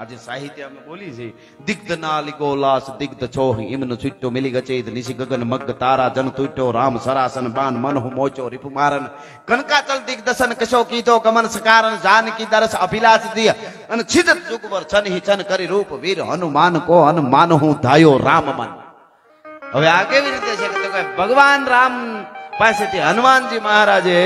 આજે સાહિત્ય અમે બોલી છે, દિગ્ધ ના લીગો લાસ દિગ્ધ છો ઇમન છુટ્યો મિલી ગચેત નિશી ગગન મગ તારા જન તુટ્ટો, રામ સરાસન બાન મનહુ મોચો રિપુ મારન. કનકાચલ દિગ્દશન કશો કીધો કમન સકારન, જાનકી દરસ અભિલાષ દિય. અને છિદત ચુકવર છન હિ છન કરી રૂપ વીર, હનુમાન કો હનુમાન હું ધાયો રામ મન. હવે આ કેવી રીતે છે કે ભગવાન રામ પાસેથી હનુમાનજી મહારાજે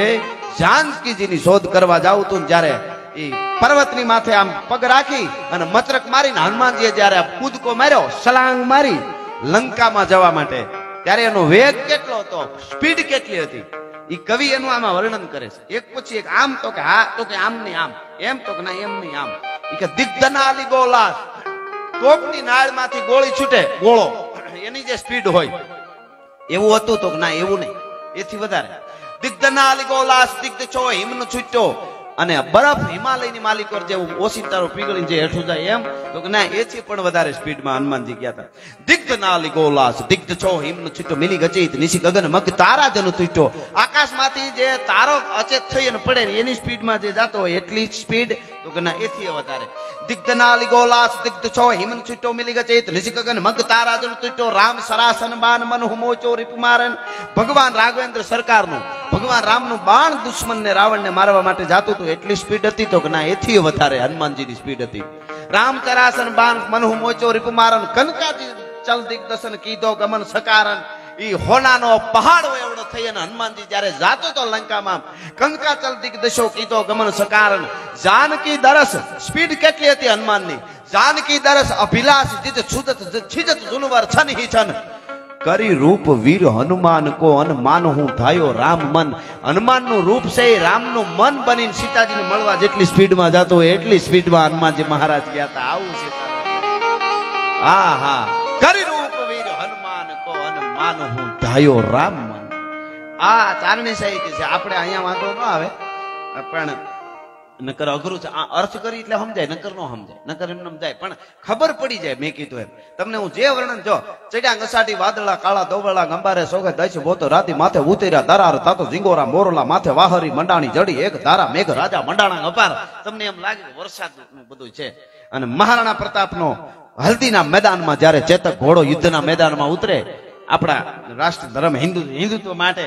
જાનકીજીની શોધ કરવા જાવ તું જ્યારે પર્વતની માથે આમ પગ રાખી અને મચરક મારીને હનુમાનજીએ જ્યારે કૂદકો માર્યો સલાંગ મારી લંકામાં જવા માટે. ત્યારે એનો વેગ કેટલો હતો? સ્પીડ કેટલી હતી? એ કવિ એનું આમાં વર્ણન કરે છે. એક પછી એક આમ તો કે હા, તો કે આમ નહીં આમ. એમ તો કે ના, એમ નહીં આમ. એ કે દિગ્ધનાલી ગોલાસ તોપની નાળમાંથી ગોળી છૂટે, ગોળો. એની જે સ્પીડ હોય, એવું હતું તો ના, એવું નહીં. એથી વધારે. દિગ્ધના અલીગોલાસ દિગ્ધ છો, હિમનો છૂટ્યો. અને બરફ હિમાલયની માલિકો જેવું ઓછી તારો પીગળીને જે હેઠું જાય એમ, તો ના એથી પણ વધારે સ્પીડમાં હનુમાનજી ગયા હતા દિગ્ધ નાલી ગોલાસ, દિગ્ધ છો હિમનો છીટો, મિલી ગચિત નિશી ગગન મગ, તારા જન તૂટ્યો. આકાશમાંથી જે તારો અચેત થઈ અને પડે એની સ્પીડમાં જે જાતો હોય, એટલી સ્પીડ કે એથી અવતારે દિગ્ધ ના ગોલાસ દિગ્ધ છો હિમન છૂટો મિલી ગચેત નિશી ગગન મગ તારા જન છૂટ્યો રામ સરાસન બાન મન હુમોચો રિપુમારન ભગવાન રાઘવેન્દ્ર સરકારનું ભગવાન રામનું બાણ દુશ્મનને રાવણને મારવા માટે જાતું હતું એટલી સ્પીડ હતી તો ના એથી વધારે હનુમાનજીની સ્પીડ હતી। રામ ચરાસન બાણ મનહુ મોચો રિપુમારન કનકાજી ચલ દિગ્દર્શન કીધો ગમન સકારન ઈ હોનાનો પહાડ હોય એવડો થઈ અને હનુમાનજી જ્યારે જાતો તો લંકામાં, કંકાચલ દિગ્દશો કીધો, ગમન સકારન જાનકી દરસ, સ્પીડ કેટલી હતી હનુમાનની? જાનકી દરસ, અભિલાષ જીત છુદત, છીજત જુનવર છન હી છન. કરી રૂપ વીર હનુમાન કો હનુમાન હું થાયો રામ મન. હનુમાનનું રૂપ છે એ રામનું મન બનીને સીતાજીને મળવા જેટલી સ્પીડમાં જતો એટલી સ્પીડમાં હનુમાનજી મહારાજ ગયા હતા આવું છે. હા હા. હનુમાન હું ધાયો રામ માન. આ ચારણી સાહિત્ય છે, આપણે અહીંયા વાંધો ન આવે, પણ નકર અઘરું છે. આ અર્થ કરી એટલે સમજાય, નકર નો સમજાય, નકર એમ સમજાય પણ ખબર પડી જાય, મેં કીધું એમ. તમને હું જે વર્ણન, જો, ચડ્યા ઘસાટી વાદળા, કાળા, દોબળા, ગંબારે સોગે દશ બોતો રાતી માથે ઉતર્યા, દરાર, તાતો ઝીંગોરા, મોરલા, માથે વાહરી, મંડાણી, જડી, એક ધારા, મેઘ, રાજા, મંડાણા, અપાર. તમને એમ લાગે વરસાદ બધું છે. અને મહારાણા પ્રતાપનો હલ્દીના મેદાનમાં જ્યારે ચેતક ઘોડો યુદ્ધના મેદાનમાં ઉતરે આપણા રાષ્ટ્ર ધર્મ હિન્દુ હિન્દુત્વ માટે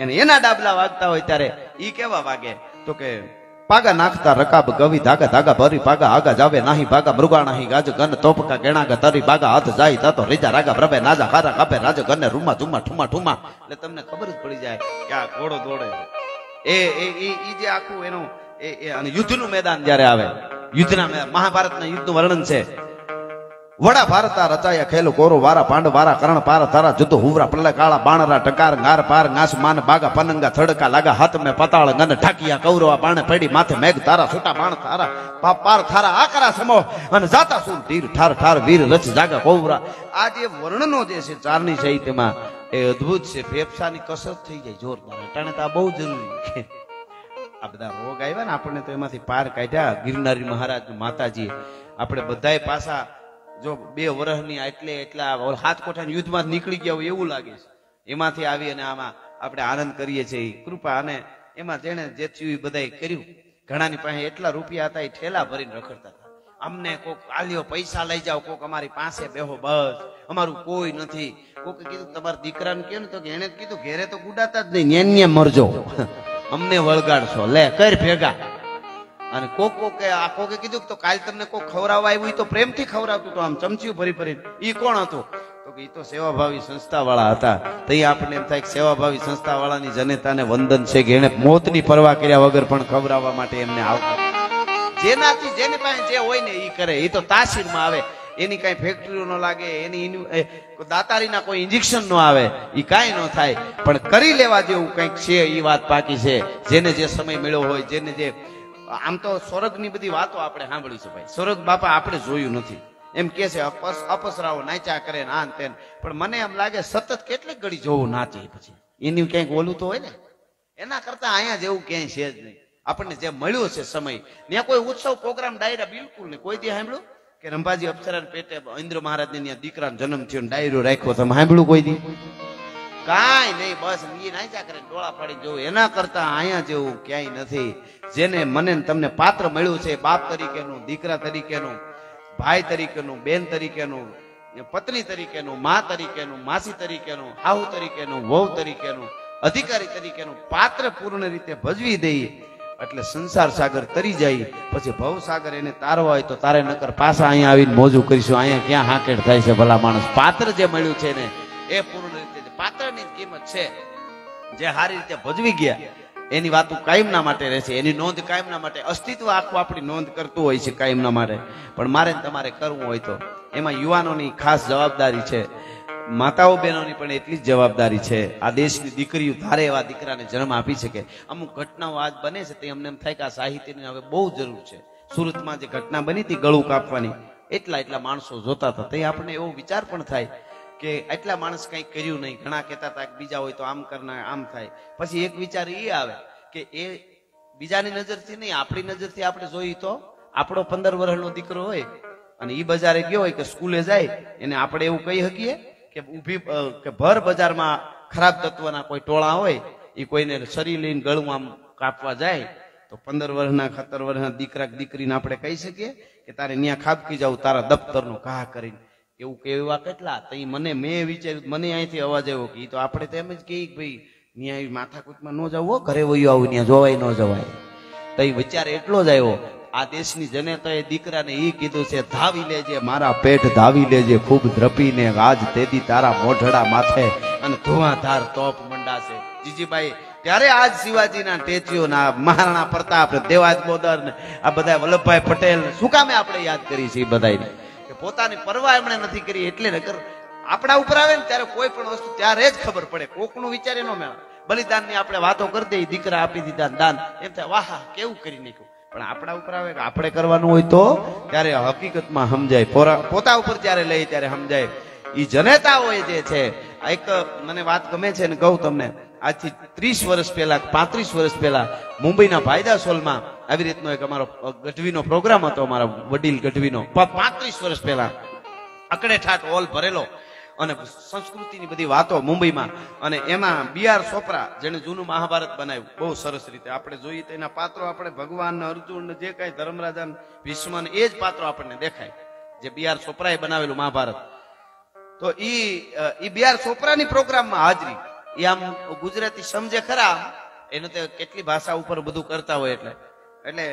અને એના ડાબલા વાગતા હોય ત્યારે ઈ કેવા વાગે? તો કે પાગા નાખતા રકાબ ગવી ધાગા ધાગા ભરી, પાગા આગા જાવે નાહી, ભાગા મૃગા નાહી, ગાજ ગન તોપકા ગેણાગા તરી, બાગા હાથ જાય તાતો રીજા રાગા પ્રભે નાજા, ખારા કાપે રાજ ગને રૂમા ઝુમા ઠુમા ઠુમા. એટલે તમને ખબર જ પડી જાય કે આ ઘોડો દોડે એ એ જે આખું એનું, એ એ, અને યુદ્ધનું મેદાન જ્યારે આવે, યુદ્ધના મહાભારતના યુદ્ધનું વર્ણન છે વડા ભારતા રચાયા ખેલ કોરો, વારા પાંડ વારા કરણ, પાર તારા જુદો, હુવરા, પલ્લે, કાળા, બાણરા, ટકાર, ગાર, પાર, ઘાસ, માન, બાગા, પનંગા થડકા લાગા, હાથ મે પતાળ, ગન, ઢાકિયા, કૌરવા, બાણે, પડી, માથે મેઘ તારા છૂટા, બાણ તારા પાપ પાર થારા આકરા, સમો, અને જાતા સુન, તીર, ઠાર ઠાર, વીર રચ જાગા કૌરા આ જે વર્ણનો જે છે, ચારની સાહિત્યમાં એ અદ્ભુત છે. ફેફસાની કસરત થઈ જાય, જોરદાર. અટાણે તો આ બહુ જરૂરી છે. આ બધા રોગ આવ્યા ને, આપણને તો એમાંથી પાર કાઢ્યા. ગિરનારી મહારાજ, માતાજી, આપણે બધાય પાછા જો બે વર્ષની એટલે એટલા હાથ કોઠાના યુદ્ધમાં નીકળી ગયા હોય એવું લાગે છે. એમાંથી આવી અને આમાં આપણે આનંદ કરીએ છીએ. કૃપા અને એમાં જેને જે થયું એ બધાય કર્યું, ઘણાની પાસે એટલા રૂપિયા હતા, એ ઠેલા ભરીને રખડતા હતા. અમને કોક આલ્યો, પૈસા લઈ જાઓ, કોક અમારી પાસે બેહો, બસ. અમારું કોઈ નથી. કોક કીધું, તમારા દીકરાને કેમ તો એને કીધું, ઘેરે તો ગુડાતા જ નહીં ન્યા મરજો. અમને વળગાડશો. લે, કર ભેગા. અને કોક કોકે આ કોકે કીધું તો કાલ તમને કોક ખવડાવવા આવ્યું તો પ્રેમથી ખવડાવતું તો આમ ચમચી ભરી ભરી ઈ કોણ હતું? તો કે ઈ તો સેવાભાવી સંસ્થા વાળા હતા તઈ આપણને એમ થાય સેવાભાવી સંસ્થા વાળાની જનતાને વંદન છે કે એને મોતની પરવા કર્યા વગર પણ ખવડાવવા માટે એમને આવતા જેનાથી જેની પાસે જે હોય ને ઈ કરે. ઈ તો તાસીરમાં આવે. એની કઈ ફેક્ટરીઓ ન લાગે, એની દાતારીના કોઈ ઇન્જેક્શન ન આવે. એ કાંઈ ન થાય. પણ કરી લેવા જેવું કંઈક છે એ વાત પાકી છે. જેને જે સમય મળ્યો હોય, જેને જે આમ તો સ્વર્ગની બધી વાતો આપણે સાંભળી છે ભાઈ. સ્વર્ગ બાપા આપણે જોયું નથી. એમ કે છે, અપસ, અપસરાઓ નાચ્યા કરે ને આન તેન. પણ મને એમ લાગે સતત કેટલીક ઘડી જોવું નાચે પછી. એની ક્યાંક ઓલું તો હોય ને. એના કરતા અહીંયા જેવું ક્યાંય છે જ નહીં. આપણને જે મળ્યો છે સમય. ત્યાં કોઈ ઉત્સવ પ્રોગ્રામ ડાયરા બિલકુલ નહીં. કોઈ દી સાંભળ્યું? કે રંભાજી અપ્સરા પેટે ઇન્દ્ર મહારાજ ને ત્યાં દીકરાનો જન્મ થયો ડાયરો રાખ્યો. તમે સાંભળ્યું કોઈ દી? કાંઈ નહીં, બસ એ નાચ્યા કરે ડોળા પાડી જવું એના કરતા અહીંયા જેવું ક્યાંય નથી. જેને મને તમને પાત્ર મળ્યું છે, બાપ તરીકેનું, દીકરા તરીકેનું, ભાઈ તરીકેનું, બેન તરીકેનું પત્ની તરીકેનું, મા તરીકેનું, માસી તરીકેનું હાહુ તરીકેનું, વહુ તરીકેનું, અધિકારી તરીકેનું પાત્ર પૂર્ણ રીતે ભજવી દઈએ એટલે સંસાર સાગર તરી જાય, પછી ભવ સાગર એને તારવા હોય તો તારે નકર પાછા અહીંયા આવીને મોજું કરીશું. અહીંયા ક્યાં હાકેટ થાય છે ભલા માણસ. પાત્ર જે મળ્યું છે ને એ પૂર્ણ રીતે પાત્રની કિંમત છે, જે સારી રીતે ભજવી ગયા, એની વાતો કાયમના માટે રહેશે. એની નોંધ કાયમના માટે અસ્તિત્વ આખું આપણી નોંધ કરતું હોય છે કાયમના માટે પણ મારે તમારે કરવું હોય તો. એમાં યુવાનોની ખાસ જવાબદારી છે. માતાઓ બહેનોની પણ એટલી જ જવાબદારી છે. આ દેશની દીકરીઓ ધારે એવા દીકરાને જન્મ આપી શકે. અમુક ઘટનાઓ આજ બને છે, તે અમને એમ થાય કે આ સાહિત્યની હવે બહુ જરૂર છે. સુરતમાં જે ઘટના બની હતી ગળું કાપવાની, એટલા એટલા માણસો જોતા હતા. તે આપણને એવો વિચાર પણ થાય કે એટલા માણસ કંઈ કર્યું નહીં. ઘણા કહેતા હતા બીજા હોય તો આમ કરના આમ થાય. પછી એક વિચાર એ આવે કે એ બીજાની નજરથી નહીં, આપણી નજરથી આપણે જોઈએ તો આપણો પંદર વર્ષનો દીકરો હોય અને એ બજારે ગયો હોય કે સ્કૂલે જાય, એને આપણે એવું કહી શકીએ કે ઊભી કે ભર બજારમાં ખરાબ તત્વના કોઈ ટોળા હોય એ કોઈને શરીર લઈને ગળું આમ કાપવા જાય, તો પંદર વર્ષના સત્તર વર્ષના દીકરા દીકરીને આપણે કહી શકીએ કે તારે ત્યાં ખાબકી જાવ તારા દફતરનો ઘા કરીને. એવું કે કેટલા? તો મને, મેં વિચાર્યું, મને અહીંથી અવાજ આવ્યો કે તો આપણે તો એમ જ કહીએ ભાઈ ત્યાં માથાકૂટમાં ન જવું ઘરે વયું આવું, ત્યાં જોવાય ન જવાય. તો એ વિચાર એટલો જ આવ્યો, આ દેશની જનતાએ દીકરાને એ કીધું છે, ધાવી લેજે, મારા પેટ ધાવી લેજે, ખૂબ દ્રપીને આજ તેદી તારા મોઢડા માથે અને ધુવાધાર તોપ મંડાશે. જીજીભાઈ, ત્યારે આજ શિવાજીના ટેચીઓના મહારાણા પ્રતાપ દેવાજ બોદર આ બધા વલ્લભભાઈ પટેલ શું કામે આપણે યાદ કરી છે બધાને પોતાની પરવા એમણે નથી કરી, એટલે નકર આપણા ઉપર આવે ને ત્યારે કોઈ પણ વસ્તુ ત્યારે જ ખબર પડે. કોકનું વિચારે ન મેળવે. બલિદાનની આપણે વાતો કરી દઈએ દીકરા આપી દીધા દાન. એમ થાય, વાહ કેવું કરી નાખ્યું? પણ આપણા ઉપર આવે કે આપણે કરવાનું હોય તો ત્યારે હકીકતમાં સમજાય. પોતા ઉપર જ્યારે લઈ ત્યારે સમજાય. એ જનેતા હોય જે છે એક મને વાત ગમે છે ને કહું તમને. આજથી ત્રીસ વર્ષ પહેલા, પાંત્રીસ વર્ષ પહેલા મુંબઈના ભાયદા સોલમાં આવી રીતનો એક અમારો ગઢવીનો પ્રોગ્રામ હતો, અમારા વડીલ ગઢવીનો. પાંત્રીસ વર્ષ પહેલા અકડે ઠાઠ હોલ ભરેલો અને સંસ્કૃતિની બધી વાતો મુંબઈમાં અને એમાં બી આર ચોપરા જેને જૂનું મહાભારત બનાવ્યું, બહુ સરસ રીતે. આપણે જોઈએ તો એના પાત્રો આપણે ભગવાન, અર્જુન, જે કાંઈ ધર્મરાજા ભીષ્મ એ જ પાત્રો આપણને દેખાય, જે બી આર સોપરાએ બનાવેલું મહાભારત. તો ઈ બી આર ચોપરાની પ્રોગ્રામમાં હાજરી. એ આમ ગુજરાતી સમજે ખરા, એને તો કેટલી ભાષા ઉપર બધું કરતા હોય એટલે. એટલે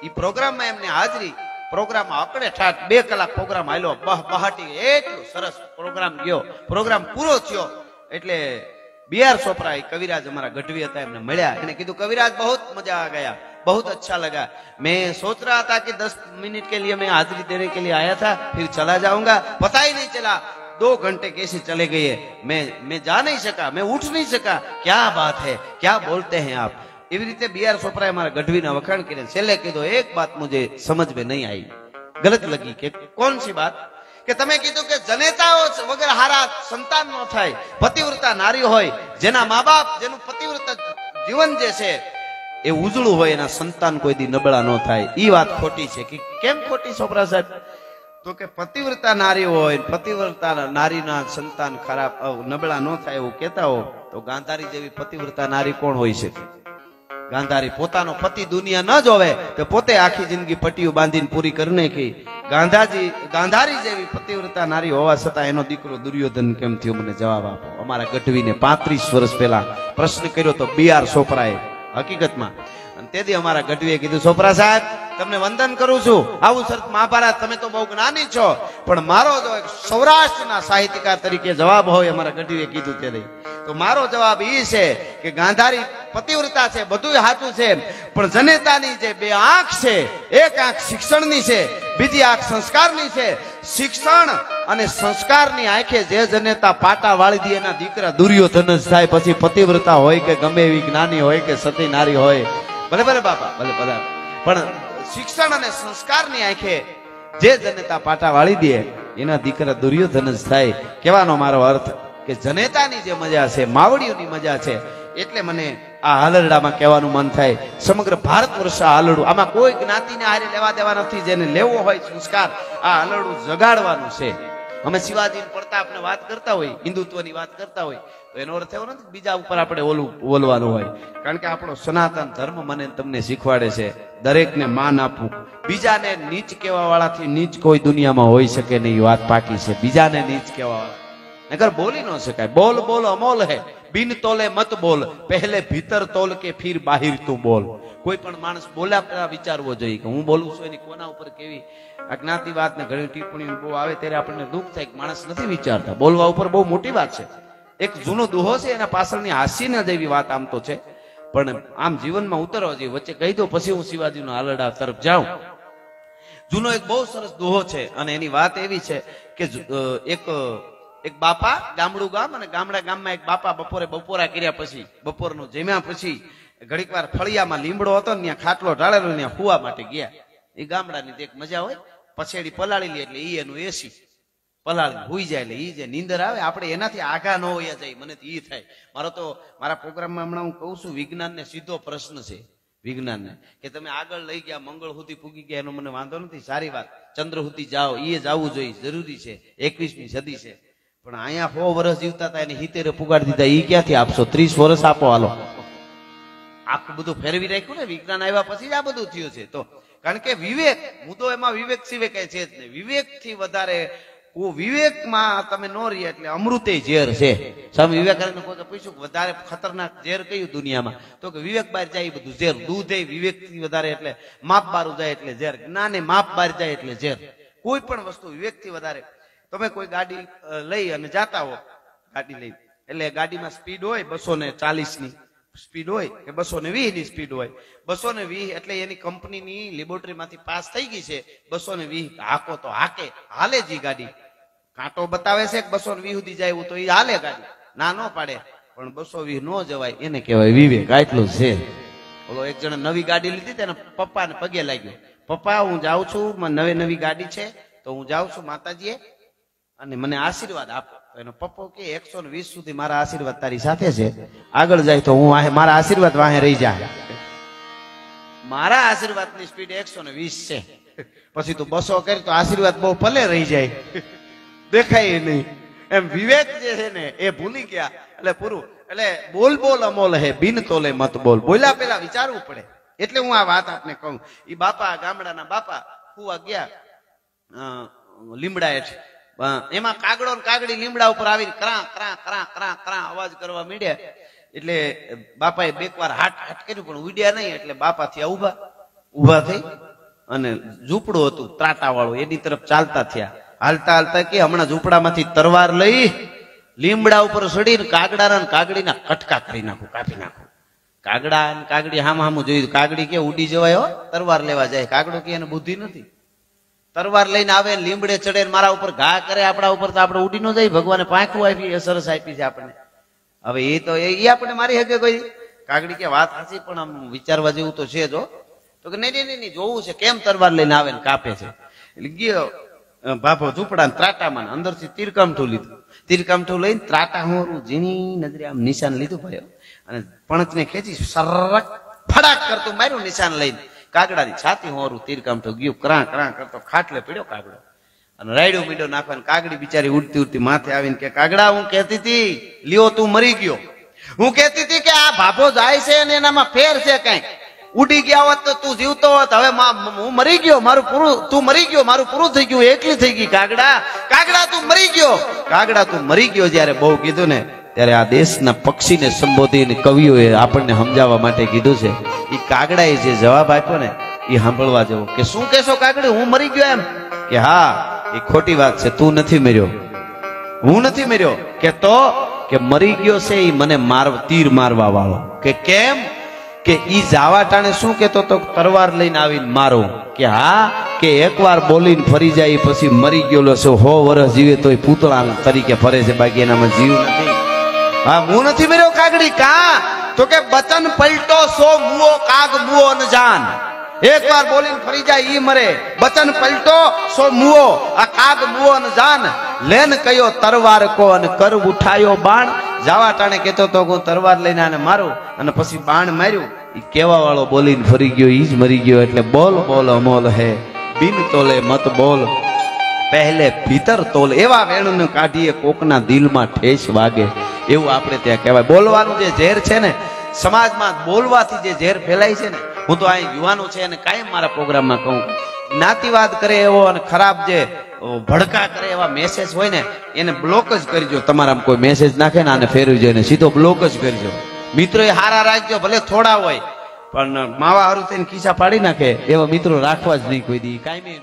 ઈ પ્રોગ્રામમાં એમને હાજરી પ્રોગ્રામ અકડે ઠાઠ બે કલાક પ્રોગ્રામ હાલ્યો બહ બહાટી એટલું સરસ પ્રોગ્રામ ગયો પ્રોગ્રામ પૂરો થયો એટલે બીઆર ચોપરા એ કવિરાજ અમારા ગઢવી હતા એમને મળ્યા એને કીધું કવિરાજ બહુ મજા આ ગયા बहुत अच्छा लगा मैं सोच रहा था कि दस मिनट के लिए मैं हाजिरी देने के लिए आया था फिर चला जाऊंगा पता ही नहीं चला दो घंटे कैसे चले गए मैं मैं जा नहीं सका मैं उठ नहीं सका क्या बात है क्या बोलते हैं आप એવી રીતે બી આર ચોપરાએ મારા ગઢવીના વખાણ કર્યા. છેલ્લે કીધું, એક વાત મુજે સમજ में નહીં આવી. ગલત લગી કે, કોણ સી વાત? કે તમે કીધું કે જનેતાઓ વગર હારા સંતાન ન થાય, પતિવ્રતા નારી હોય, જેના મા બાપ જેનું પતિવ્રતા જીવન જે છે, એ ઉજળું હોય, એના સંતાન કોઈ દી નબળા ન થાય. એ વાત ખોટી છે. કે કેમ ખોટી છોપરા સાહેબ? તો કે પતિવ્રતા નારી હોય, પતિવ્રતા નારીના સંતાન ખરાબ નબળા ન થાય એવું કહેતા હો, તો ગાંધારી જેવી પતિવ્રતા નારી કોણ હોઈ શકે? ગાંધારી પોતાનો પતિ દુનિયા ન જોવે, તો પોતે આખી જિંદગી પટ્ટીઓ બાંધીને પૂરી કરી નાખી. ગાંધાજી, ગાંધારી જેવી પતિવ્રતા નારી હોવા છતાં એનો દીકરો દુર્યોધન કેમ થયો મને જવાબ આપો. અમારા ગઢવીને પાંત્રીસ વર્ષ પહેલા પ્રશ્ન કર્યો તો બી આર ચોપરાએ હકીકતમાં. અને તેથી અમારા ગઢવીએ કીધું ચોપરા સાહેબ, તમને વંદન કરું છું. આવું સર મહાભારત, તમે તો બહુ જ્ઞાની છો. પણ મારો જો એક સૌરાષ્ટ્રના સાહિત્યકાર તરીકે જવાબ હોય, અમારા ગઢવીએ કીધું તે તો મારો જવાબ એ છે કે ગાંધારી પતિવ્રતા છે બધું સાચું છે પણ જનેતાની જે બે આંખ છે, એક આંખ શિક્ષણની છે, બીજી આંખ સંસ્કારની છે. શિક્ષણ અને સંસ્કારની આંખે જે જનેતા પાટા વાળી દે, એના દીકરા દુર્યોધન જ થાય, પછી પતિવ્રતા હોય કે ગમે એવી જ્ઞાની હોય કે સતી નારી હોય. ભલે ભલે બાપા, ભલે ભલે. પણ શિક્ષણ અને સંસ્કારની આંખે જે જનેતા પાટા વાળી દે, એના દીકરા દુર્યોધન જ થાય. કહેવાનો મારો અર્થ કે જનેતાની જે મજા છે, માવડીઓની મજા છે એટલે મને આ હાલરડામાં કહેવાનું મન થાય. સમગ્ર ભારત વર્ષ આ હાલરડું. આમાં કોઈ જ્ઞાતિને હારે લેવા દેવા નથી. જેને લેવો હોય સંસ્કાર આ હાલરડું જગાડવાનું છે. અમે શિવાજી પ્રતાપને વાત કરતા હોય, હિન્દુત્વની વાત કરતા હોય, તો એનો અર્થ એવો નથી બીજા ઉપર આપણે ઓલું બોલવાનું હોય. કારણ કે આપણો સનાતન ધર્મ મને તમને શીખવાડે છે. દરેકને માન આપવું. બીજાને નીચ કહેવા વાળાથી નીચ કોઈ દુનિયામાં હોઈ શકે નહીં. વાત પાકી છે. બીજાને નીચ કહેવા વાળા નગર બોલી ન શકાય. બોલ બોલ, અમોલ હે. બિન તોલે મત બોલ, પહેલે ભીતર તોલ કે ફીર બાહિર તું બોલ. કોઈ પણ માણસ બોલ્યા પહેલા વિચારવો જોઈએ કે હું બોલું છું એની કોના ઉપર કેવી અજ્ઞાતિવાદ ને ઘણી ટિપ્પણીઓ બહુ આવે ત્યારે આપણને દુઃખ થાય માણસ નથી વિચારતા. બોલવા ઉપર બહુ મોટી વાત છે. એક જૂનો દુહો છે, એના પાછળની હાસ્યના જેવી વાત આમ તો છે. પણ આમ જીવનમાં ઉતરવા જોઈએ. વચ્ચે કહી દો, પછી હું શિવાજીનો આલડા તરફ જાઉં. જૂનો એક બહુ સરસ દોહો છે અને એની વાત એવી છે કે એક એક બાપા ગામડું ગામ અને ગામડા ગામમાં એક બાપા બપોરે બપોરા કર્યા પછી, બપોરનું જમ્યા પછી ઘડીક વાર ફળિયામાં લીમડો હતો ને ત્યાં ખાટલો ઢાળેલો ત્યાં હુવા માટે ગયા. એ ગામડાની એક મજા હોય. પછેડી પલાળી લે એટલે ઈ એનું એસી પલાળી હુઈ જાય એટલે ઈ જે નીંદર આવે, આપણે એનાથી આઘા ન હોયા જાય મને તો ઈ થાય. મારો તો, મારા પ્રોગ્રામમાં હમણાં હું કહું છું, વિજ્ઞાનને સીધો પ્રશ્ન છે, વિજ્ઞાનને. કે તમે આગળ લઈ ગયા, મંગળ સુધી પૂગી ગયા, એનો મને વાંધો નથી, સારી વાત. ચંદ્ર સુધી જાઓ એ જવું જોઈએ, જરૂરી છે, એકવીસમી સદી છે. પણ અહીંયા સો વર્ષ જીવતા હતા, એને હિતેરે પુગાડી દીધા. એ ક્યાંથી આપશો? ત્રીસ વર્ષ આપો હાલો. આખું બધું ફેરવી રાખ્યું ને, વિજ્ઞાન આવ્યા પછી જ આ બધું થયું છે. તો કારણ કે વિવેક મુદ્દો એમાં વિવેક સિવાય કઈ છે જ નહીં. વિવેકથી વધારે વિવેકમાં તમે નો રહીએ એટલે અમૃતે ઝેર છે. સ્વામી વિવેકાનંદ કોઈ પૂછ્યું વધારે ખતરનાક ઝેર કયું દુનિયામાં? તો કે વિવેક બહાર જાય બધું ઝેર. દૂધ એ વિવેકથી વધારે એટલે માપ બારું જાય એટલે ઝેર. જ્ઞાને માપ બહાર જાય એટલે ઝેર. કોઈ પણ વસ્તુ વિવેકથી વધારે તમે કોઈ ગાડી લઈ અને જાતા હો, ગાડી લઈ. એટલે ગાડીમાં સ્પીડ હોય બસો ને ચાલીસની સ્પીડ હોય કે બસો ને વીસની સ્પીડ હોય. બસો ને વીસ એટલે એની કંપનીની લેબોરેટરીમાંથી પાસ થઈ ગઈ છે. બસો ને વીસ હાકો તો હાકે, હાલે જ ગાડી. કાંટો બતાવે છે બસો ને વીસ સુધી જાય એવું તો એ હાલે ગાડી. ના ન પાડે. પણ બસો વીસ ન જવાય, એને કહેવાય વિવેક. આટલું છે. ઓલો એક જણે નવી ગાડી લીધી તેને પપ્પાને પગે લાગ્યો. પપ્પા, હું જાઉં છું નવી નવી ગાડી છે, તો હું જાઉં છું માતાજીએ. અને મને આશીર્વાદ આપો. એનો પપ્પો કે એકસો ને વીસ સુધી મારા આશીર્વાદ તારી સાથે છે. આગળ જાય તો હું વાહે મારા આશીર્વાદ વાહે રહી જાય. મારા આશીર્વાદની સ્પીડ એકસો ને વીસ છે. પછી તું બસો કરી તો આશીર્વાદ બહુ ભલે રહી જાય. દેખાય નહીં. એમ વિવેક જે છે ને, એ ભૂલી ગયા. એટલે પૂરું. એટલે બોલ બોલ અમોલ હે, બિન તોલે મત બોલ. બોલ્યા પેલા વિચારવું પડે. એટલે હું આ વાત આપને કહું. એ બાપા ગામડાના બાપા હુવા ગયા. લીમડા હેઠ એમાં કાગડો ને કાગડી લીમડા ઉપર આવીને ક્રા ક્રા ક્રા ક્રા ક્રા અવાજ કરવા માંડ્યા. એટલે બાપાએ બેક વાર હાટ હાટ કર્યું, પણ ઉડ્યા નહીં, એટલે બાપા થયા ઊભા ઊભા થઈ અને ઝૂંપડું હતું ત્રાટા વાળું એની તરફ ચાલતા થયા. હાલતા હાલતા કે હમણાં ઝૂંપડામાંથી તરવાર લઈ લીમડા ઉપર ચડીને કાગડા ને કાગડીના કટકા કરી નાખું, કાપી નાખું. કાગડા અને કાગડી હામ હામું જોયું, કાગડી કે ઉડી જવાય હો, તરવાર લેવા જાય. કાગડો કે એને બુદ્ધિ નથી. તરવાર લઈને આવે લીમડે ચડે મારા ઉપર ઘા કરે આપણા ઉપર તો આપણે ઉડી ન જાય. ભગવાને પાંખું આપી એ સરસ આપી છે આપણને. હવે એ તો એ આપણે મારી હકે કોઈ. કાગડી કે વાત સાચી પણ આમ વિચારવા જેવું તો છે જો તો કે નહીં નહીં, નહીં જોવું છે. કેમ તરવાર લઈને આવે ને કાપે છે? એટલે ગયો બાપો ઝૂપડા ત્રાટામાં અંદરથી તીરકામઠું લીધું. તીરકામઠું લઈને ત્રાટા હોરું ઝીણી નજરે આમ નિશાન લીધું ભાઈ. અને પણચને ખેંચી સરક ફડાક કરતું માર્યું નિશાન લઈને. કાગડાની છાતી હોરું તીરકામઠું ગયું, કરા કરા કરતો, ખાટલે પડ્યો કાગડો. અને રાયડો મીડો નાખવાનું, કાગડી બિચારી ઉડતી ઉડતી માથે આવીને કે, કાગડા, હું કહેતી હતી, લ્યો, તું મરી ગયો. હું કહેતી હતી કે, આ ભાભો જાય છે અને એનામાં ફેર છે કઈ ઉડી ગયા હોત તો તું જીવતો હોત. હવે હું મરી ગયો, મારું પૂરું, તું મરી ગયો, મારું પૂરું થઈ ગયું, એકલી થઈ ગઈ, કાગડા. કાગડા, તું મરી ગયો. કાગડા, તું મરી ગયો જ્યારે બહુ કીધું ને, ત્યારે આ દેશના પક્ષીને સંબોધીને કવિઓએ આપણને સમજાવવા માટે કીધું છે. એ કાગડાએ જે જવાબ આપ્યો ને એ સાંભળવા જેવો કે શું કહેશો કાગડી? હું મરી ગયો એમ. કે હા એ ખોટી વાત છે, તું નથી મર્યો. હું નથી મર્યો. કે તો, કે મરી ગયો છે એ મને માર તીર મારવા વાળો. કે કેમ? કે ઈ જાવા ટાણે શું કેતો તો, તરવાર લઈને આવીને મારો. કે હા, કે એકવાર બોલીને ફરી જાય પછી મરી ગયેલો છે, હો વર્ષ જીવે તોય પૂતળા તરીકે ફરે છે, બાકી એનામાં જીવ નથી. હા, હું નથી મર્યો કાગડી, કા? તો કે બચન પલટો સો મુઓ કાગ મુઓ ન જાન. એક વાર બોલીને ફરી જાય, ઈ મરે. બચન પલટો સો મુઓ, આ કાગ મુઓ ન જાન. લેન કયો તરવાર કો અને કર ઉઠાયો બાણ? જાવા ટાણે કેતો તો હું તરવાર લઈને આને મારું અને પછી બાણ માર્યું. ઈ કેવા વાળો બોલીને ફરી ગયો, ઈ જ મરી ગયો એટલે બોલ બોલ અમોલ હે. બિન તોલે મત બોલ. પહેલે ભીતર તોલ. એવા વેણને કાઢીએ કોકના દિલમાં ઠેસ વાગે. એવું આપણે ત્યાં કહેવાય. બોલવાનું જે ઝેર છે ને, સમાજમાં બોલવાથી જે ઝેર ફેલાય છે ને, હું તો અહીં યુવાનો છે અને કાયમ મારા પ્રોગ્રામમાં કહું. જ્ઞાતિવાદ કરે એવો અને ખરાબ જે ભડકા કરે એવા મેસેજ હોય ને, એને બ્લોક જ કરજો. તમારા કોઈ મેસેજ નાખે ને આને ફેરવી જાય સીધો બ્લોક જ કરજો. મિત્રો એ હારા રાખજો, ભલે થોડા હોય, પણ માવા હારું થઈને ખિસ્સા પાડી નાખે, એવા મિત્રો રાખવા જ નહીં કોઈ દી. કાયમી